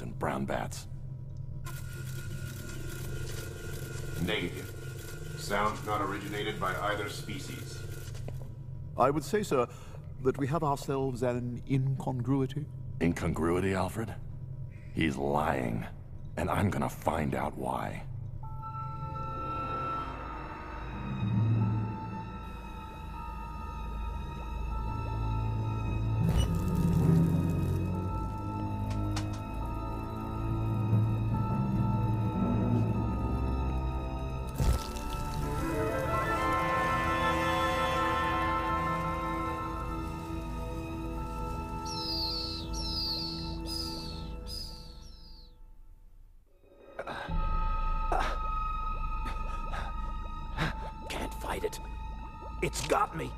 and brown bats. Negative. Sound not originated by either species. I would say, sir, that we have ourselves an incongruity. Incongruity, Alfred? He's lying. And I'm gonna find out why. It's got me.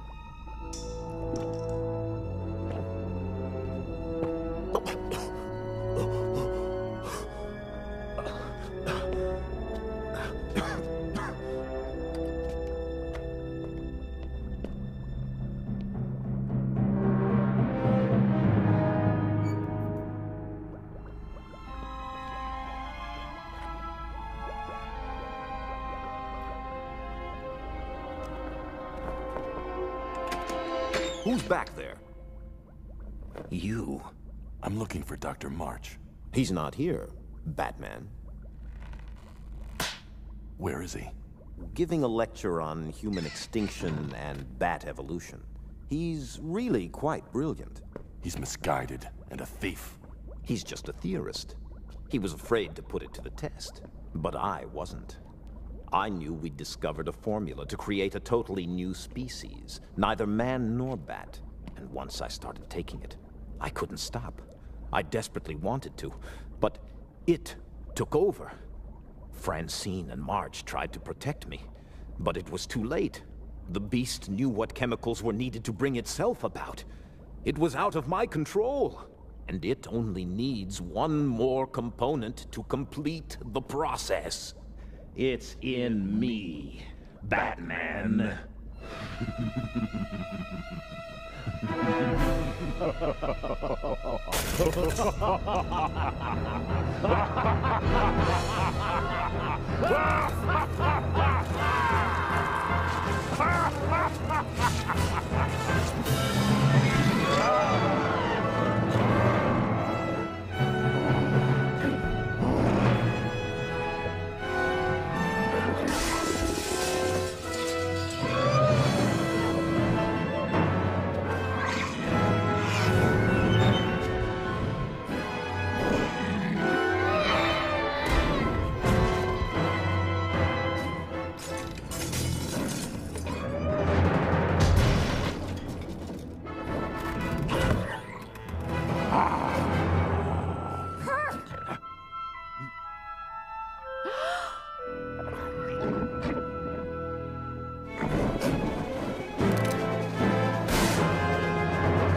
Who's back there? You. I'm looking for Dr. March. He's not here, Batman. Where is he? Giving a lecture on human extinction and bat evolution. He's really quite brilliant. He's misguided and a thief. He's just a theorist. He was afraid to put it to the test. But I wasn't. I knew we'd discovered a formula to create a totally new species, neither man nor bat. And once I started taking it, I couldn't stop. I desperately wanted to, but it took over. Francine and March tried to protect me, but it was too late. The beast knew what chemicals were needed to bring itself about. It was out of my control, and it only needs one more component to complete the process. It's in me, Batman.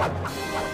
Ha ha ha!